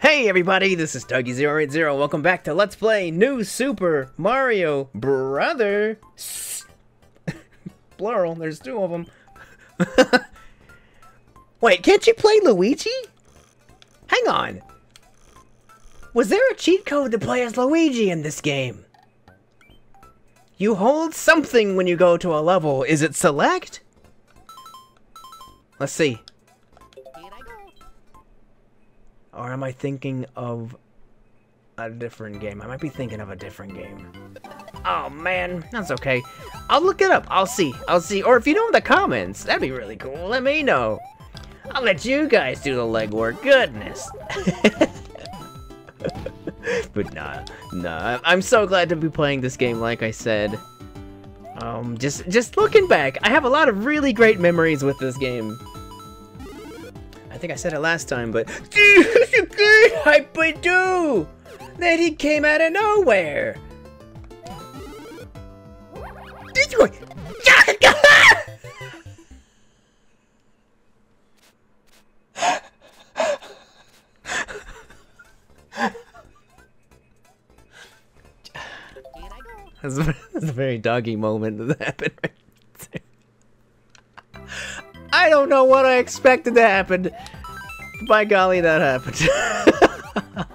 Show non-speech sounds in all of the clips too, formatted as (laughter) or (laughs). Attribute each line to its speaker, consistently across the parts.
Speaker 1: Hey everybody, this is Doggy080. Welcome back to Let's Play New Super Mario Brother. (laughs) Plural, there's two of them. (laughs) Wait, can't you play Luigi? Hang on. Was there a cheat code to play as Luigi in this game? You hold something when you go to a level. Is it select? Let's see. Or am I thinking of a different game? I might be thinking of a different game. Oh man, that's okay. I'll look it up. I'll see. I'll see. Or if you know in the comments, that'd be really cool. Let me know. I'll let you guys do the legwork. Goodness. (laughs) but nah, nah. I'm so glad to be playing this game. Like I said, um, just just looking back, I have a lot of really great memories with this game. I think I said it last time, (laughs) but do. Then he came out of nowhere. (laughs) That's a, that's a very doggy moment that happened right there. I don't know what I expected to happen. By golly, that happened.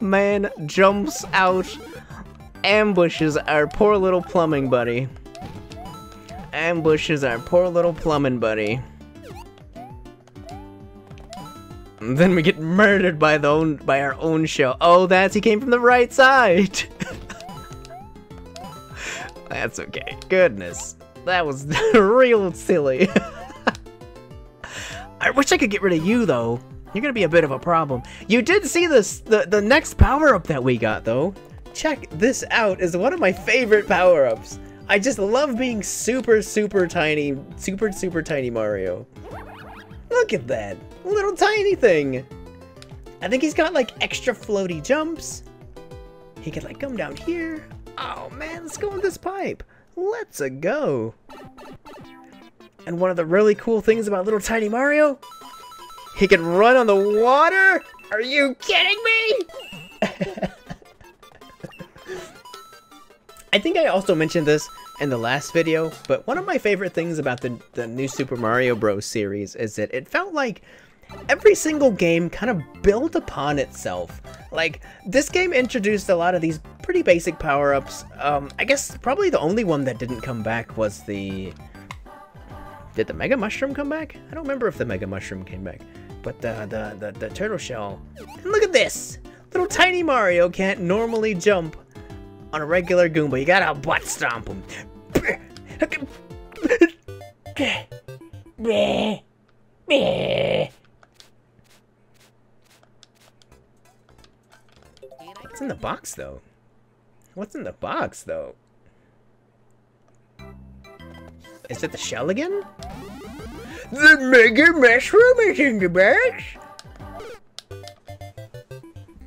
Speaker 1: (laughs) Man jumps out, ambushes our poor little plumbing buddy. Ambushes our poor little plumbing buddy. And then we get murdered by the own by our own show. Oh, that's he came from the right side. (laughs) that's okay. Goodness, that was (laughs) real silly. I wish I could get rid of you though. You're gonna be a bit of a problem. You did see this the the next power up that we got though. Check this out. Is one of my favorite power ups. I just love being super super tiny, super super tiny Mario. Look at that little tiny thing. I think he's got like extra floaty jumps. He could like come down here. Oh man, let's go in this pipe. Let's -a go. And one of the really cool things about little tiny Mario, he can run on the water? Are you kidding me? (laughs) I think I also mentioned this in the last video, but one of my favorite things about the, the new Super Mario Bros. series is that it felt like every single game kind of built upon itself. Like, this game introduced a lot of these pretty basic power-ups. Um, I guess probably the only one that didn't come back was the did the Mega Mushroom come back? I don't remember if the Mega Mushroom came back. But the, the, the, the Turtle Shell. And look at this! Little tiny Mario can't normally jump on a regular Goomba. You gotta butt stomp him. What's in the box, though? What's in the box, though? Is it the shell again? The Mega Mushroom is in the box.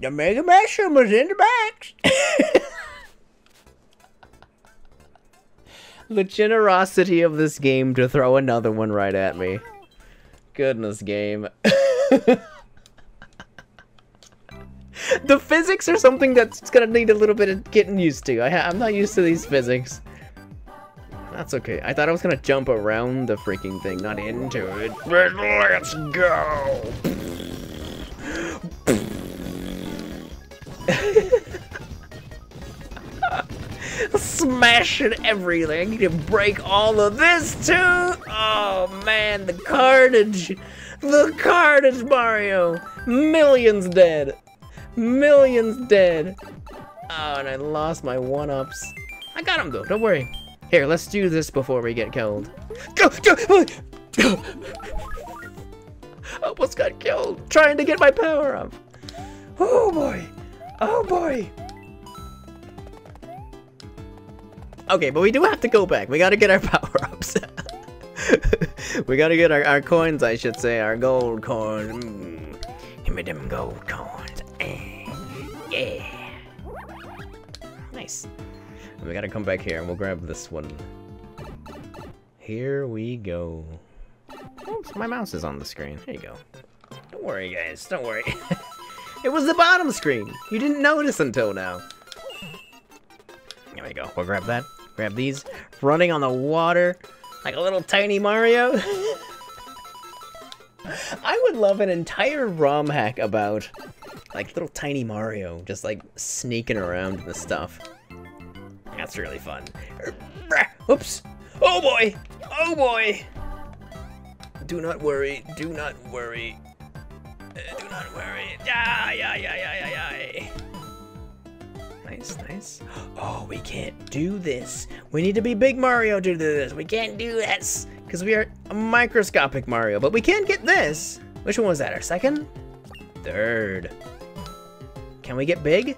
Speaker 1: The Mega Mushroom is in the box. (laughs) the generosity of this game to throw another one right at me. Goodness game. (laughs) the physics are something that's gonna need a little bit of getting used to. I am not used to these physics. That's okay. I thought I was gonna jump around the freaking thing, not into it. But let's go! (laughs) Smashing everything. I need to break all of this too! Oh man, the carnage! The carnage, Mario! Millions dead! Millions dead! Oh, and I lost my one-ups. I got him though, don't worry. Here, let's do this before we get killed. Go! Go! (laughs) Almost got killed trying to get my power up. Oh boy! Oh boy! Okay, but we do have to go back. We gotta get our (laughs) power-ups. (laughs) we gotta get our, our coins, I should say. Our gold coins. Mm. Give me them gold coins. Eh. Yeah. Nice. We gotta come back here and we'll grab this one. Here we go. Oh, Oops, my mouse is on the screen. There you go. Don't worry, guys. Don't worry. (laughs) it was the bottom screen. You didn't notice until now. There we go. We'll grab that. Grab these. Running on the water like a little tiny Mario. (laughs) I would love an entire ROM hack about like little tiny Mario just like sneaking around and stuff. That's really fun. Oops. Oh boy. Oh boy. Do not worry. Do not worry. Uh, do not worry. Yeah, yeah, yeah, yeah, yeah, yeah. Nice, nice. Oh, we can't do this. We need to be big Mario to do this. We can't do this because we are a microscopic Mario. But we can get this. Which one was that? Our second? Third. Can we get big?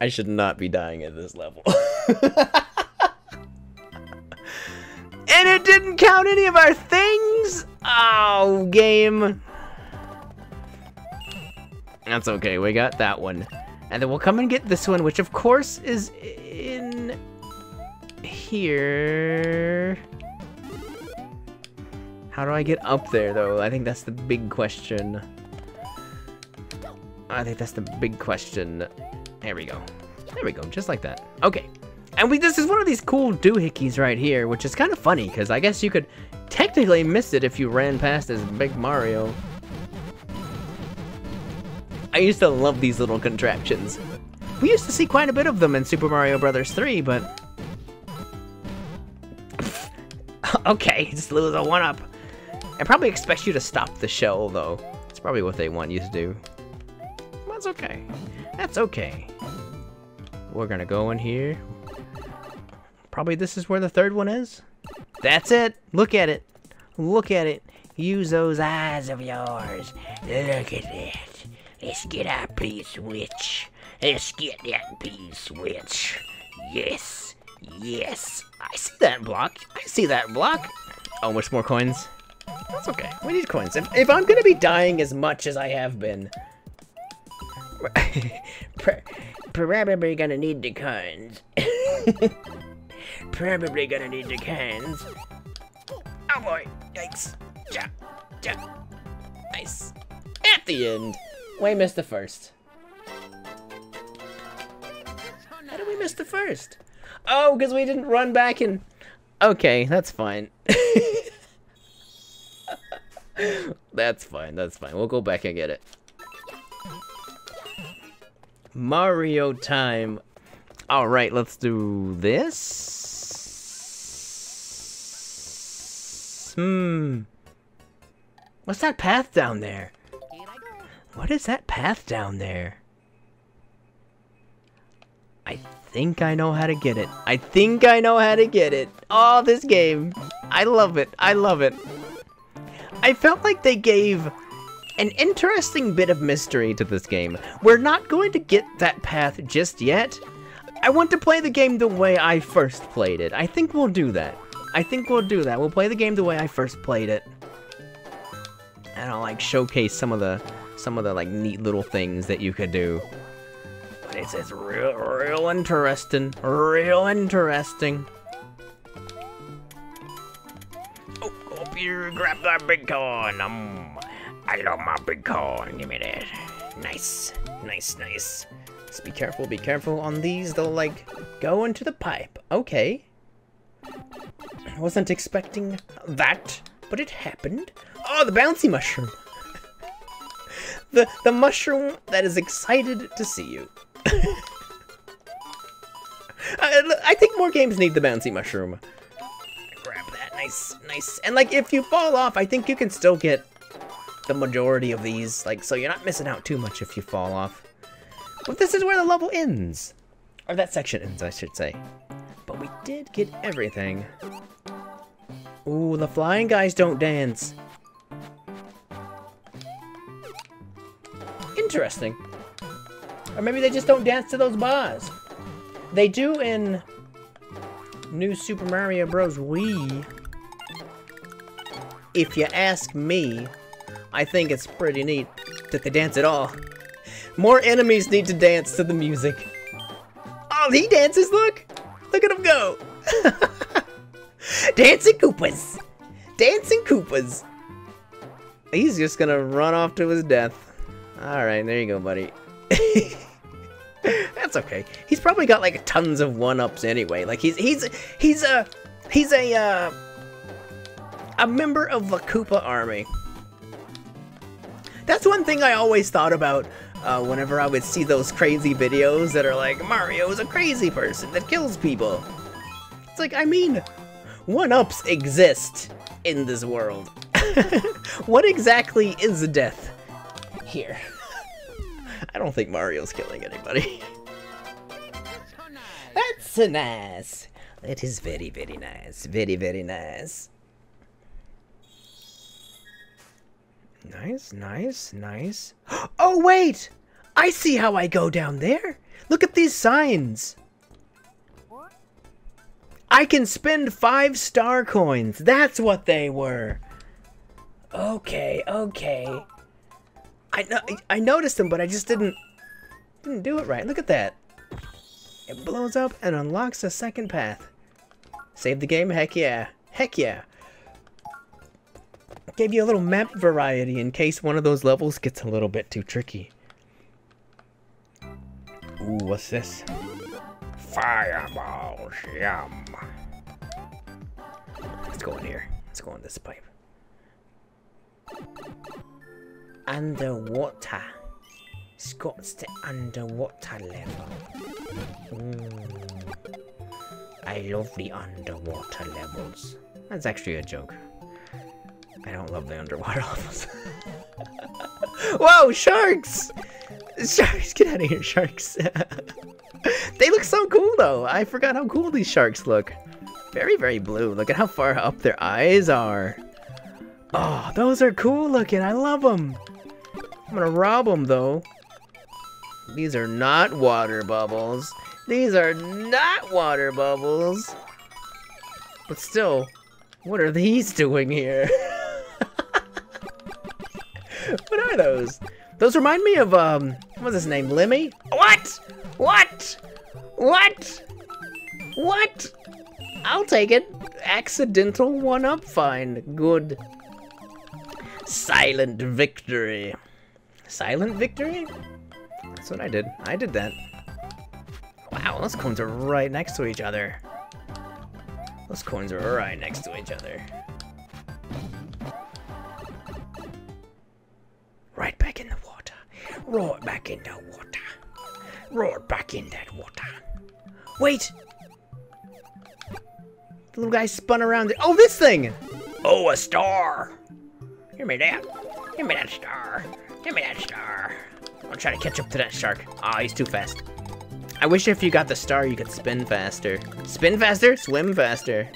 Speaker 1: I should not be dying at this level. (laughs) And it didn't count any of our things? Oh, game. That's okay, we got that one. And then we'll come and get this one, which of course is in here. How do I get up there, though? I think that's the big question. I think that's the big question. There we go. There we go, just like that. Okay. And we this is one of these cool doohickeys right here, which is kind of funny, because I guess you could technically miss it if you ran past as Big Mario. I used to love these little contraptions. We used to see quite a bit of them in Super Mario Bros. 3, but... (laughs) okay, just lose a one-up. I probably expect you to stop the shell, though. It's probably what they want you to do. That's okay. That's okay. We're gonna go in here. Probably this is where the third one is. That's it. Look at it. Look at it. Use those eyes of yours. Look at that. Let's get our P-switch. Let's get that P-switch. Yes. Yes. I see that block. I see that block. Oh, much more coins? That's okay. We need coins. If, if I'm gonna be dying as much as I have been, (laughs) probably gonna need the coins. (laughs) Probably gonna need the cans. Oh boy, yikes. Ja, ja. Nice. At the end, we missed the first. How did we miss the first? Oh, because we didn't run back and... Okay, that's fine. (laughs) that's fine, that's fine. We'll go back and get it. Mario time. Alright, let's do this. Hmm. What's that path down there? What is that path down there? I think I know how to get it. I think I know how to get it. Oh, this game. I love it. I love it. I felt like they gave an interesting bit of mystery to this game. We're not going to get that path just yet. I want to play the game the way I first played it. I think we'll do that. I think we'll do that. We'll play the game the way I first played it. And I'll like showcase some of the some of the like neat little things that you could do. But it's it's real real interesting. Real interesting. Oh, up here, grab that big corn. Um, I love my big corn. Give me that. Nice, nice, nice. Just be careful, be careful on these. They'll like go into the pipe. Okay. I wasn't expecting that, but it happened. Oh, the bouncy mushroom. (laughs) the the mushroom that is excited to see you. (laughs) I, I think more games need the bouncy mushroom. Nice, nice. And like, if you fall off, I think you can still get the majority of these. Like, so you're not missing out too much if you fall off. But this is where the level ends. Or that section ends, I should say. But we did get everything. Ooh, the flying guys don't dance. Interesting. Or maybe they just don't dance to those bars. They do in New Super Mario Bros. Wii. If you ask me, I think it's pretty neat that they dance at all. More enemies need to dance to the music. Oh, he dances, look! Look at him go! (laughs) Dancing Koopas! Dancing Koopas! He's just gonna run off to his death. Alright, there you go, buddy. (laughs) That's okay. He's probably got like tons of one-ups anyway. Like he's he's he's a he's a uh, a member of the Koopa army. That's one thing I always thought about uh, whenever I would see those crazy videos that are like Mario is a crazy person that kills people. It's like I mean, one-ups exist in this world. (laughs) what exactly is death here? (laughs) I don't think Mario's killing anybody. (laughs) That's so nice. That is very, very nice. Very, very nice. Nice, nice, nice. (gasps) Oh, wait! I see how I go down there. Look at these signs. I can spend five star coins. That's what they were. Okay, okay. I know I noticed them, but I just didn't didn't do it right. Look at that. It blows up and unlocks a second path. Save the game? Heck yeah. Heck yeah. Gave you a little map variety in case one of those levels gets a little bit too tricky. Ooh, what's this? Fireballs, yum. Let's go in here. Let's go in this pipe. Underwater. Scott's the underwater level. Ooh. I love the underwater levels. That's actually a joke. I don't love the underwater (laughs) levels. Whoa, sharks! Sharks, get out of here, sharks. (laughs) they look so cool, though. I forgot how cool these sharks look. Very, very blue. Look at how far up their eyes are. Oh, those are cool looking. I love them. I'm gonna rob them, though. These are not water bubbles. These are not water bubbles. But still, what are these (laughs) doing here? (laughs) what are those? Those remind me of, um, what's his name, Lemmy? What? What? What? What? I'll take it. Accidental one-up find. Good. Silent victory. Silent victory? That's what I did. I did that. Wow, those coins are right next to each other. Those coins are right next to each other. Right back in the water. Right back in that water. Wait! The little guy spun around. Oh, this thing! Oh, a star! Give me that. Give me that star. Give me that star. I'm trying to catch up to that shark. Ah, oh, he's too fast. I wish if you got the star, you could spin faster. Spin faster, swim faster.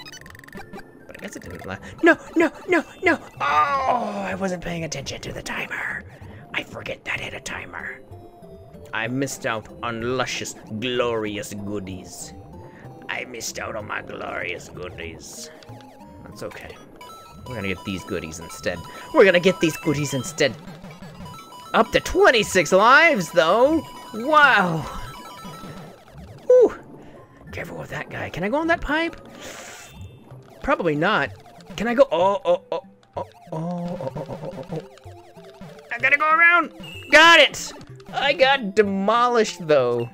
Speaker 1: But I guess it didn't last. No, no, no, no. Oh, I wasn't paying attention to the timer. I forget that at a timer. I missed out on luscious, glorious goodies. I missed out on my glorious goodies. That's okay. We're gonna get these goodies instead. We're gonna get these goodies instead. Up to 26 lives, though! Wow! Ooh! Careful with that guy. Can I go on that pipe? Probably not. Can I go? Oh, oh, oh, oh, oh, oh, oh, oh, oh gotta go around. Got it. I got demolished, though.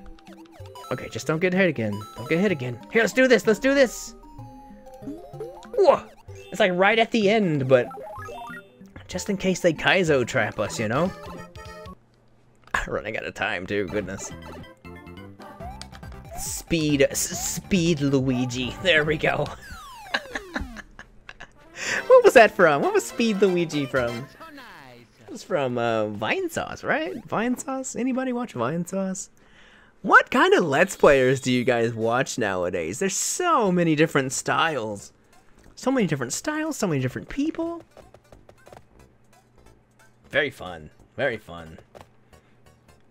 Speaker 1: Okay, just don't get hit again. Don't get hit again. Here, let's do this. Let's do this. Whoa. It's like right at the end, but just in case they Kaizo trap us, you know? (laughs) Running out of time, too. Goodness. Speed, speed Luigi. There we go. (laughs) what was that from? What was Speed Luigi from? Was from uh, Vinesauce, right? Vinesauce? Anybody watch Vinesauce? What kind of Let's Players do you guys watch nowadays? There's so many different styles. So many different styles, so many different people. Very fun. Very fun.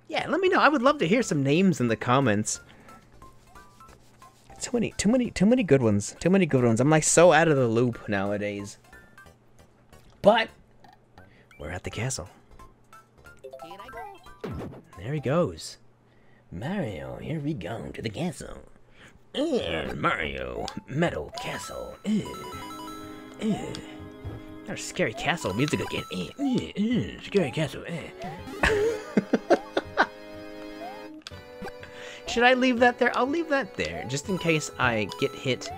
Speaker 1: Yeah, let me know. I would love to hear some names in the comments. Too many, too many, too many good ones. Too many good ones. I'm like so out of the loop nowadays. But we're at the castle. There he goes. Mario, here we go to the castle. Uh, Mario, metal castle. Uh, uh. There's scary castle music again. Uh, uh, uh, scary castle. Uh. (laughs) Should I leave that there? I'll leave that there, just in case I get hit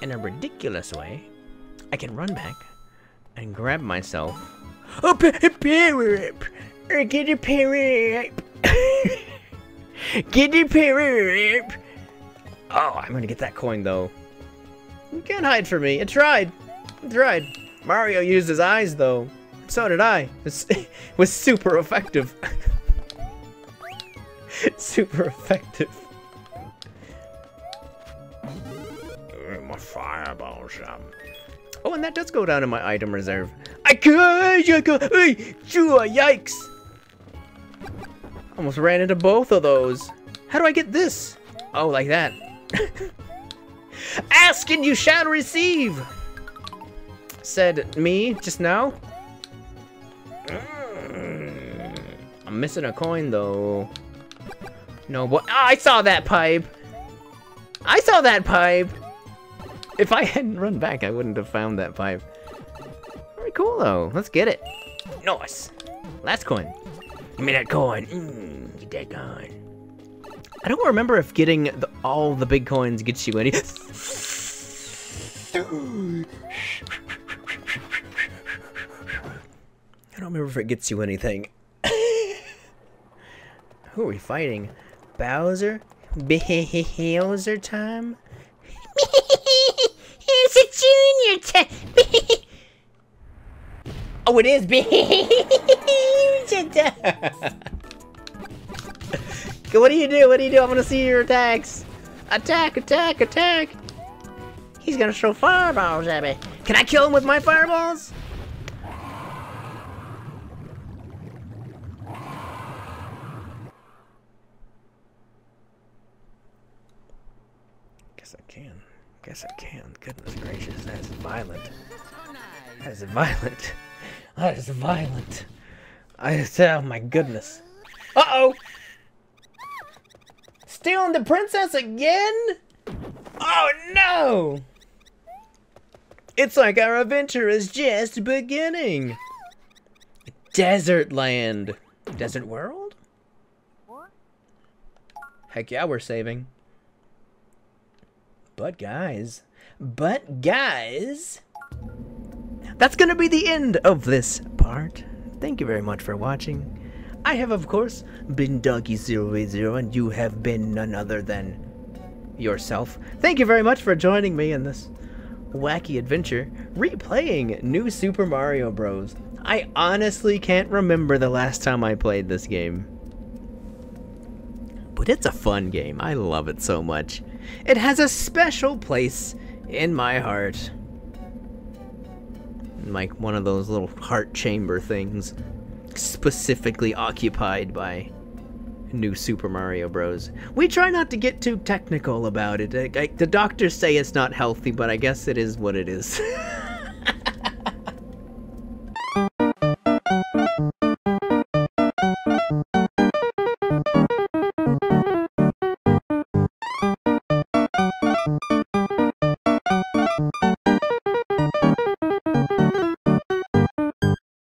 Speaker 1: in a ridiculous way. I can run back and grab myself. Oh, power up! Get a power up! Get a up! Oh, I'm gonna get that coin though. You can't hide from me. It tried. It tried. Mario used his eyes though. So did I. It was, (laughs) super effective. (laughs) super effective. My fireballs. Um. Oh, and that does go down in my item reserve. I could, yikes! Almost ran into both of those. How do I get this? Oh, like that. (laughs) Ask and you shall receive! Said me just now. I'm missing a coin though. No, but Oh, ah, I saw that pipe! I saw that pipe! If I hadn't run back, I wouldn't have found that pipe. Very cool though. Let's get it. Nice. Last coin. Give me that coin. Mm, get that coin. I don't remember if getting the, all the big coins gets you any. I don't remember if it gets you anything. Who are we fighting? Bowser? (laughs) Bowser time?
Speaker 2: it's a junior (laughs)
Speaker 1: oh, it is Bowser (laughs) what do you do? What do you do? I want to see your attacks. Attack, attack, attack. He's gonna throw fireballs at me. Can I kill him with my fireballs? Guess I can. Goodness gracious, that is violent. That is violent. (laughs) That is violent. I said, oh my goodness. Uh-oh! Stealing the princess again? Oh no! It's like our adventure is just beginning. Desert land. Desert world? Heck yeah, we're saving. But guys, but guys, that's gonna be the end of this part. Thank you very much for watching. I have, of course, been Doggy080, and you have been none other than yourself. Thank you very much for joining me in this wacky adventure, replaying New Super Mario Bros. I honestly can't remember the last time I played this game. But it's a fun game. I love it so much. It has a special place in my heart. Like one of those little heart chamber things specifically occupied by new Super Mario Bros. We try not to get too technical about it. I, I, the doctors say it's not healthy, but I guess it is what it is. (laughs)